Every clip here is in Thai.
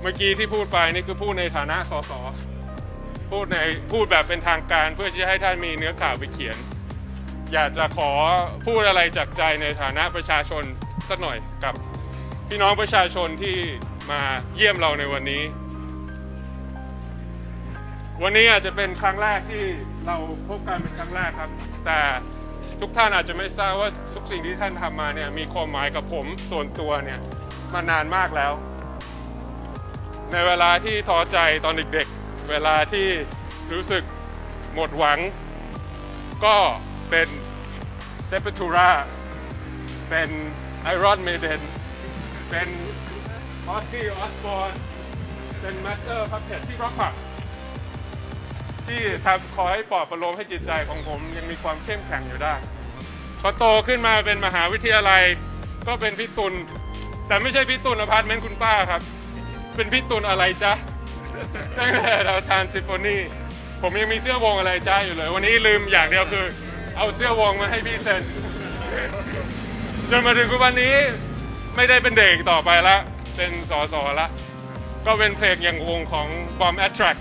เมื่อกี้ที่พูดไปนี่คือพูดในฐานะสสพูดในพูดแบบเป็นทางการเพื่อที่จะให้ท่านมีเนื้อข่าวไปเขียน อยากจะขอพูดอะไรจากใจในฐานะประชาชนสักหน่อยกับพี่น้องประชาชนที่มาเยี่ยมเราในวันนี้ วันนี้อาจจะเป็นครั้งแรกที่เราพบกันเป็นครั้งแรกครับ แต่ทุกท่านอาจจะไม่ทราบว่าทุกสิ่งที่ท่านทำมาเนี่ยมีความหมายกับผมส่วนตัวเนี่ยมานานมากแล้ว ในเวลาที่ท้อใจตอนเด็กๆ เวลาที่รู้สึกหมดหวัง ก็เป็นเซป t ูราเป็นไอรอนเมเดนเป็นออสซี่ออสบอร์เป็นมาสเตอร์พับเพทที่ร็อกผักที่ทำคอยปลอบประโลมให้จิตใจของผมยังมีความเข้มแข็งอยู่ได้พอโตขึ้นมาเป็นมหาวิทยาลัย ก็เป็นพี่ตุลแต่ไม่ใช่พี่ตุลอพาร์ตเมนต์คุณป้าครับ เป็นพี่ตุลอะไรจ๊ะตั้งแต่ดาวชานซิมโฟนีผมยังมีเสื้อวงอะไรจ้าอยู่เลย วันนี้ลืมอย่างเดียวคือ เอาเสื้อวงมาให้พี่เซ็นจนมาถึงวันนี้ไม่ได้เป็นเด็กต่อไปละ เป็นสอสอละ ก็เป็นเพลงอย่างวงของ Bomb Attract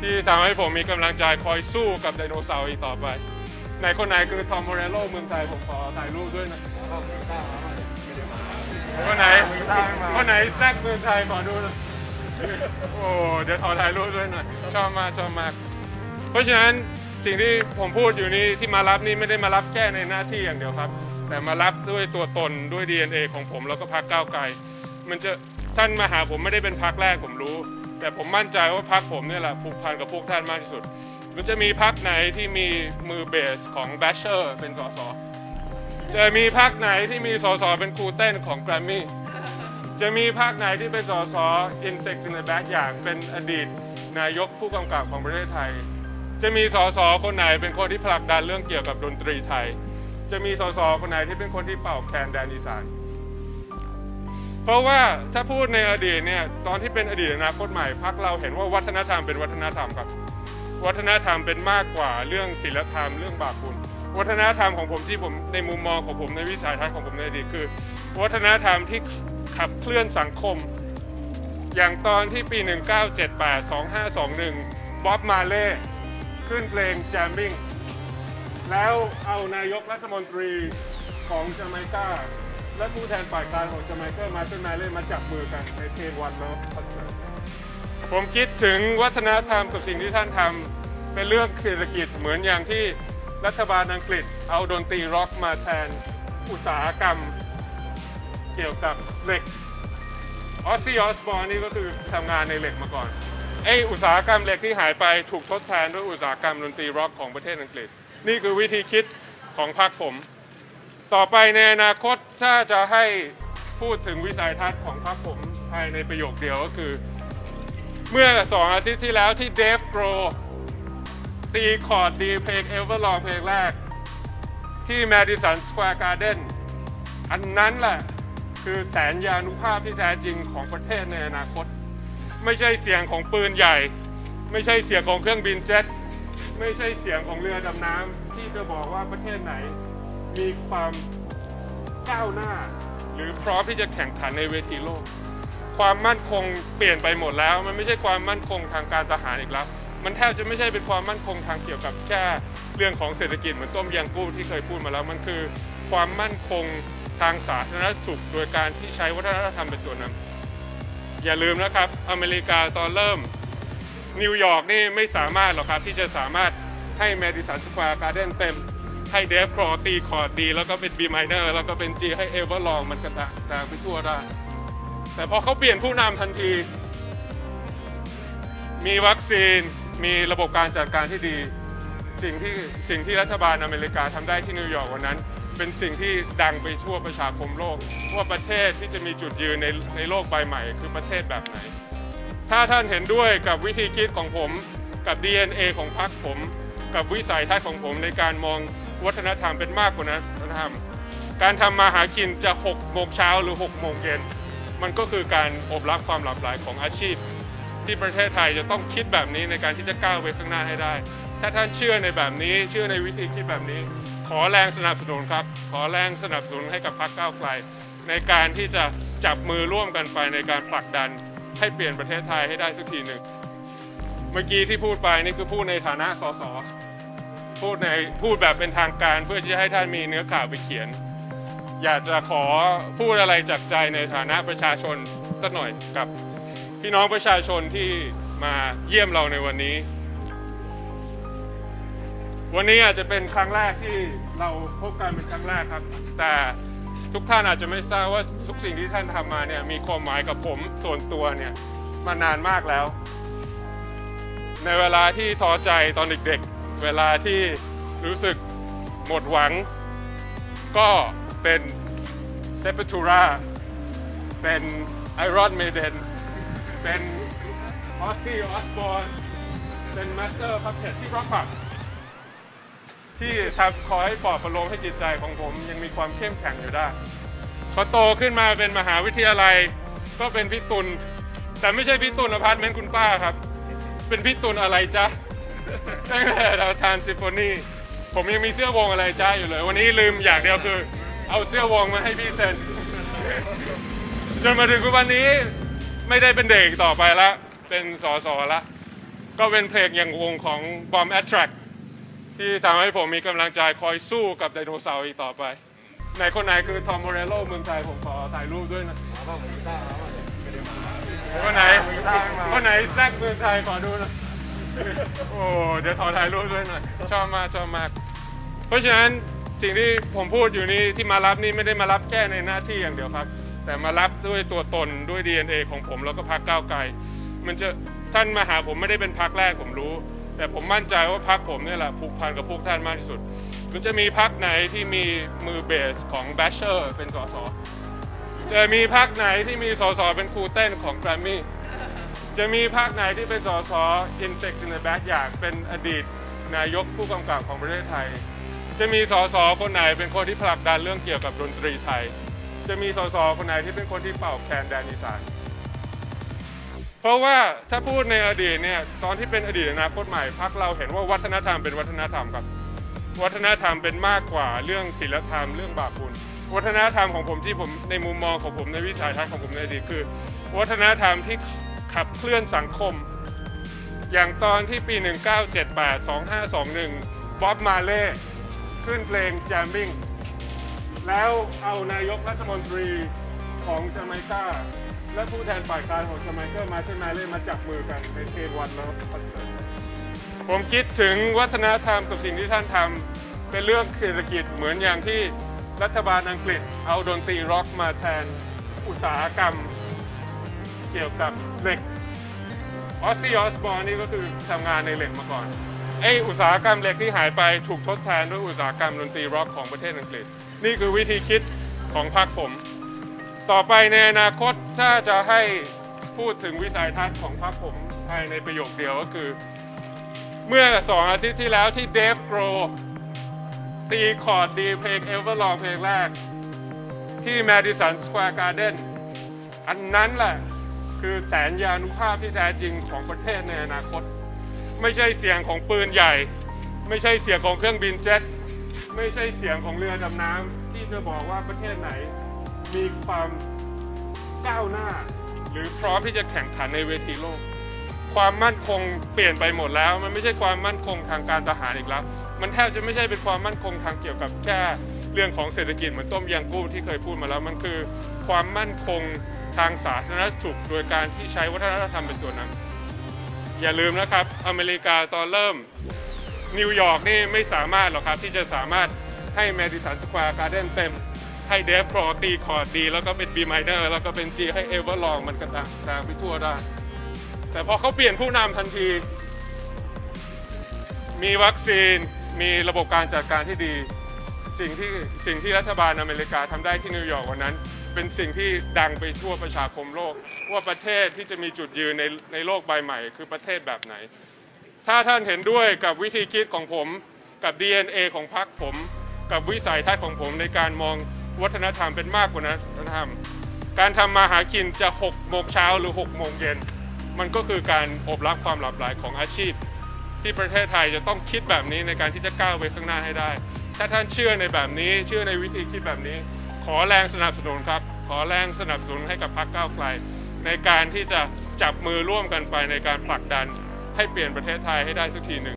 ที่ทำให้ผมมีกำลังใจคอยสู้กับไดโนเสาร์อีกต่อไป ไหนคนไหนคือทอมโมเรโลเมืองไทยผมขอถ่ายรูปด้วยนะ คนไหนคนไหนแซกเมืองไทยขอดูโอ้เดี๋ยวขอถ่ายรูปด้วยหน่อยชอบมากชอบมาก เพราะฉะนั้นสิ่งที่ผมพูดอยู่นี่ที่มารับนี่ไม่ได้มารับแค่ในหน้าที่อย่างเดียวครับ แต่มารับด้วยตัวตนด้วย DNA ของผมแล้วก็พักก้าวไกล มันจะท่านมาหาผมไม่ได้เป็นพักแรกผมรู้ แต่ผมมั่นใจว่าพักผมเนี่ยแหละผูกพันกับพวกท่านมากที่สุดมันจะมีพักไหนที่มีมือเบสของแบชเชอร์เป็นสส จะมีพักไหนที่มีสสเป็นครูเต้นของแกรมมี่จะมีพักไหนที่เป็นสส Insect in the Backyard เป็นอดีตนายกผู้กำกับของประเทศไทย จะมีสสคนไหนเป็นคนที่ผลักดันเรื่องเกี่ยวกับดนตรีไทย จะมีสสคนไหนที่เป็นคนที่เป่าแคนแดนอีสานเพราะว่าถ้าพูดในอดีตเนี่ยตอนที่เป็นอดีตอนาคตใหม่พักเราเห็นว่าวัฒนธรรมเป็นวัฒนธรรมครับ วัฒนธรรมเป็นมากกว่าเรื่องศีลธรรมเรื่องบาปบุญ วัฒนธรรมของผมที่ผมในมุมมองของผมในวิสัยทัศน์ของผมในอดีตคือ วัฒนธรรมที่ขับเคลื่อนสังคม อย่างตอนที่ปี 1978 2521 Bob Marley ขึ้นเพลง Jamming แล้วเอานายกรัฐมนตรีของจาเมกาและผู้แทนฝ่ายค้านของจาเมกามาร์ตินมาเล่มาจับมือกันในเพลง One Love Concertผมคิดถึงวัฒนธรรมกับสิ่งที่ท่านทำเป็นเรื่องเศรษฐกิจเหมือนอย่างที่ รัฐบาลอังกฤษเอาดนตรีร็อกมาแทนอุตสาหกรรมเกี่ยวกับเหล็ก Ozzy Osbourne นี่ก็คือทำงานในเหล็กมาก่อนไออุตสาหกรรมเหล็กที่หายไปถูกทดแทนด้วยอุตสาหกรรมดนตรีร็อกของประเทศอังกฤษ นี่คือวิธีคิดของพรรคผม ต่อไปในอนาคตถ้าจะให้พูดถึงวิสัยทัศน์ของพรรคผมภายในประโยคเดียวก็คือ เมื่อสองอาทิตย์ที่แล้วที่ Dave Grohl ตีคอร์ด D เพลง Everlong เพลงแรก ที่ Madison Square Garden อันนั้นแหละคือแสนยานุภาพที่แท้จริงของประเทศในอนาคต ไม่ใช่เสียงของปืนใหญ่ ไม่ใช่เสียงของเครื่องบินเจ็ต ไม่ใช่เสียงของเรือดำน้ำที่จะบอกว่าประเทศไหน มีความก้าวหน้า หรือพร้อมที่จะแข่งขันในเวทีโลก ความมั่นคงเปลี่ยนไปหมดแล้ว มันไม่ใช่ความมั่นคงทางการทหารอีกแล้ว มันแทบจะไม่ใช่เป็นความมั่นคงทางเกี่ยวกับแค่เรื่องของเศรษฐกิจเหมือนต้มยำกุ้งที่เคยพูดมาแล้วมันคือ ความมั่นคงทางสาธารณสุข โดยการที่ใช้วัฒนธรรมเป็นตัวนำอย่าลืมนะครับ อเมริกาตอนเริ่มนิวยอร์กนี่ไม่สามารถหรอกครับที่จะสามารถให้ Madison Square Garden เต็มให้ Dave Grohl ตีคอร์ด D แล้วก็เป็น B ีไมเนอร์แล้วก็เป็น G ให้เอเวอร์ลองมันกระจายไปทั่วได้ แต่พอเขาเปลี่ยนผู้นำทันที มีวัคซีน มีระบบการจัดการที่ดี สิ่งที่สิ่งที่รัฐบาลอเมริกาทำได้ที่นิวยอร์กวันนั้น เป็นสิ่งที่ดังไปทั่วประชาคมโลก ว่าประเทศที่จะมีจุดยืนในในโลกใบใหม่ คือประเทศแบบไหน ถ้าท่านเห็นด้วยกับวิธีคิดของผมกับ DNA ของพรรคผม กับวิสัยทัศน์ของผมในการมองวัฒนธรรมเป็นมากกว่านั้นวัฒนธรรมการทำมาหากินจะ6โมงเช้าหรือ6โมงเย็นมันก็คือการอบรับความหลากหลายของอาชีพ ที่ประเทศไทยจะต้องคิดแบบนี้ในการที่จะก้าวไปข้างหน้าให้ได้ ถ้าท่านเชื่อในแบบนี้เชื่อในวิธีคิดแบบนี้ ขอแรงสนับสนุนครับ ขอแรงสนับสนุนให้กับพรรคก้าวไกล ในการที่จะจับมือร่วมกันไปในการผลักดันให้เปลี่ยนประเทศไทยให้ได้สักทีหนึ่งเมื่อกี้ที่พูดไปนี่คือพูดในฐานะสสพูดในพูดแบบเป็นทางการเพื่อที่จะให้ท่านมีเนื้อข่าวไปเขียน อยากจะขอพูดอะไรจากใจในฐานะประชาชนสักหน่อยกับ พี่น้องประชาชนที่มาเยี่ยมเราในวันนี้ วันนี้อาจจะเป็นครั้งแรกที่เราพบกันเป็นครั้งแรกครับ แต่ทุกท่านอาจจะไม่ทราบว่าทุกสิ่งที่ท่านทำมาเนี่ยมีความหมายกับผมส่วนตัวเนี่ยมานานมากแล้ว ในเวลาที่ท้อใจตอนเด็กๆ เวลาที่รู้สึกหมดหวัง ก็เป็น Sepultura เป็น Iron Maiden เป็น Ozzy Osbourneเป็นมาสเตอร์พับเพทที่ร็อกผักที่ทำคอยปลอบประโลมให้จิตใจของผมยังมีความเข้มแข็งอยู่ได้พอโตขึ้นมาเป็นมหาวิทยาลัยก็เป็นพี่ตุลแต่ไม่ใช่พี่ตุลอพาร์ตเมนต์คุณป้าครับ เป็นพี่ตุลอะไรจ๊ะตั้งแต่เราทานซิมโฟนีผมยังมีเสื้อวงอะไรจ้าอยู่เลย วันนี้ลืมอย่างเดียวคือ เอาเสื้อวงมาให้พี่เซ็นจนมาถึงวันนี้ ไม่ได้เป็นเด็กต่อไปละเป็นสอสอละ ก็เป็นเพลงอย่างวงของ Bomb Attract ที่ทำให้ผมมีกำลังใจคอยสู้กับไดโนเสาร์อีกต่อไปไหนคนไหนคือทอมโมเรโลเมืองไทยผมขอถ่ายรูปด้วยนะคนไหนคนไหนแซกเมืองไทยขอดูนะโอ้เดี๋ยวขอถ่ายรูปด้วยหน่อยชอบมากชอบมาก เพราะฉะนั้นสิ่งที่ผมพูดอยู่นี้ที่มารับนี่ไม่ได้มารับแค่ในหน้าที่อย่างเดียวครับ แต่มารับด้วยตัวตนด้วย DNA ของผมแล้วก็พักก้าวไกล มันจะท่านมาหาผมไม่ได้เป็นพักแรกผมรู้ แต่ผมมั่นใจว่าพักผมเนี่ยแหละผูกพันกับพวกท่านมากที่สุด มันจะมีพักไหนที่มีมือเบสของแบชเชอร์เป็นสสจะมีพักไหนที่มีสสเป็นครูเต้นของแกรมมี่จะมีภาคไหนที่เป็นสส Insect in the Backyard เป็นอดีตนายกผู้กำกับของประเทศไทย จะมีสสคนไหนเป็นคนที่ผลักดันเรื่องเกี่ยวกับดนตรีไทย จะมีสสคนไหนที่เป็นคนที่เป่าแคนแดนอีสานเพราะว่าถ้าพูดในอดีตเนี่ยตอนที่เป็นอดีตอนาคตใหม่พักเราเห็นว่าวัฒนธรรมเป็นวัฒนธรรมครับ วัฒนธรรมเป็นมากกว่าเรื่องศีลธรรมเรื่องบาปบุญวัฒนธรรมของผมที่ผมในมุมมองของผมในวิสัยทัศน์ของผมในอดีตคือ วัฒนธรรมที่ขับเคลื่อนสังคม อย่างตอนที่ปี 1978 2521 Bob Marley ขึ้นเพลง Jamming แล้วเอานายกรัฐมนตรีของจาเมกาและผู้แทนฝ่ายค้านของจาเมกามาเช่นมาเล่มาจับมือกันในเพลง One Love คอนเสิร์ตผมคิดถึงวัฒนธรรมกับสิ่งที่ท่านทำเป็นเรื่องเศรษฐกิจเหมือนอย่างที่รัฐบาลอังกฤษเอาดนตรีร็อกมาแทนอุตสาหกรรมเกี่ยวกับเหล็ก Ozzy Osbourne นี่ก็คือทำงานในเหล็กมาก่อนไออุตสาหกรรมเหล็กที่หายไปถูกทดแทนด้วยอุตสาหกรรมดนตรีร็อกของประเทศอังกฤษ นี่คือวิธีคิดของพรรคผม ต่อไปในอนาคตถ้าจะให้พูดถึงวิสัยทัศน์ของพรรคผมภายในประโยคเดียวก็คือ เมื่อสองอาทิตย์ที่แล้วที่ Dave Grohl ตีคอร์ด D เพลง Everlong เพลงแรก ที่ Madison Square Garden อันนั้นแหละคือแสนยานุภาพที่แท้จริงของประเทศในอนาคต ไม่ใช่เสียงของปืนใหญ่ ไม่ใช่เสียงของเครื่องบินเจ็ต ไม่ใช่เสียงของเรือดำน้ำที่จะบอกว่าประเทศไหน มีความก้าวหน้า หรือพร้อมที่จะแข่งขันในเวทีโลก ความมั่นคงเปลี่ยนไปหมดแล้ว มันไม่ใช่ความมั่นคงทางการทหารอีกแล้ว มันแทบจะไม่ใช่เป็นความมั่นคงทางเกี่ยวกับแค่เรื่องของเศรษฐกิจเหมือนต้มยางกู้ที่เคยพูดมาแล้วมันคือความมั่นคงทางสาธารณสุขโดยการที่ใช้วัฒนธรรมเป็นตัวนำอย่าลืมนะครับ อเมริกาตอนเริ่ม นิวยอร์กนี่ไม่สามารถหรอกครับ ที่จะสามารถให้ Madison Square Garden เต็ม ให้ Dave Grohl ตีคอร์ด D แล้วก็เป็น B minor แล้วก็เป็น G ให้ Everlong มันกระจายไปทั่วได้ แต่พอเขาเปลี่ยนผู้นำทันที มีวัคซีนมีระบบการจัดการที่ดี สิ่งที่สิ่งที่รัฐบาลอเมริกาทำได้ที่นิวยอร์กวันนั้น เป็นสิ่งที่ดังไปทั่วประชาคมโลก ว่าประเทศที่จะมีจุดยืนในในโลกใบใหม่ คือประเทศแบบไหน ถ้าท่านเห็นด้วยกับวิธีคิดของผม กับ DNA ของพรรคผม กับวิสัยทัศน์ของผมในการมองวัฒนธรรมเป็นมากกว่านั้นวัฒนธรรม การทำมาหากินจะ6โมงเช้าหรือ6โมงเย็น มันก็คือการอบรับความหลากหลายของอาชีพ ที่ประเทศไทยจะต้องคิดแบบนี้ในการที่จะก้าวไปข้างหน้าให้ได้ ถ้าท่านเชื่อในแบบนี้ เชื่อในวิธีคิดแบบนี้ ขอแรงสนับสนุนครับ ขอแรงสนับสนุนให้กับพรรคก้าวไกล ในการที่จะจับมือร่วมกันไปในการผลักดัน ให้เปลี่ยนประเทศไทยให้ได้สักทีหนึ่ง